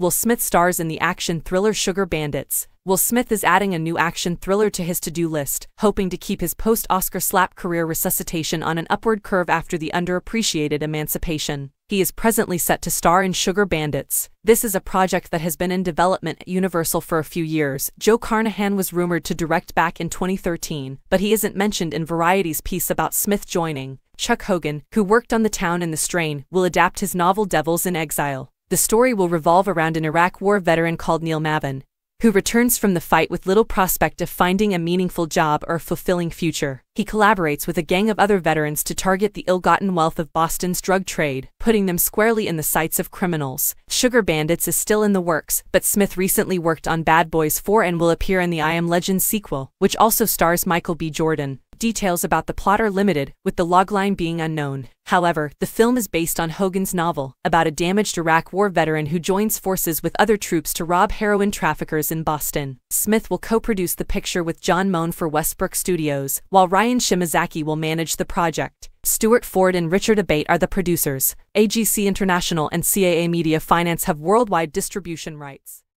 Will Smith stars in the action thriller Sugar Bandits. Will Smith is adding a new action thriller to his to-do list, hoping to keep his post-Oscar slap career resuscitation on an upward curve after the underappreciated Emancipation. He is presently set to star in Sugar Bandits. This is a project that has been in development at Universal for a few years. Joe Carnahan was rumored to direct back in 2013, but he isn't mentioned in Variety's piece about Smith joining. Chuck Hogan, who worked on The Town and the Strain, will adapt his novel Devils in Exile. The story will revolve around an Iraq War veteran called Neil Maven, who returns from the fight with little prospect of finding a meaningful job or a fulfilling future. He collaborates with a gang of other veterans to target the ill-gotten wealth of Boston's drug trade, putting them squarely in the sights of criminals. Sugar Bandits is still in the works, but Smith recently worked on Bad Boys 4 and will appear in the I Am Legend sequel, which also stars Michael B. Jordan details about the plot are limited, with the logline being unknown. However, the film is based on Hogan's novel, about a damaged Iraq War veteran who joins forces with other troops to rob heroin traffickers in Boston. Smith will co-produce the picture with Jon Mone for Westbrook Studios, while Ryan Shimazaki will manage the project. Stuart Ford and Richard Abate are the producers. AGC International and CAA Media Finance have worldwide distribution rights.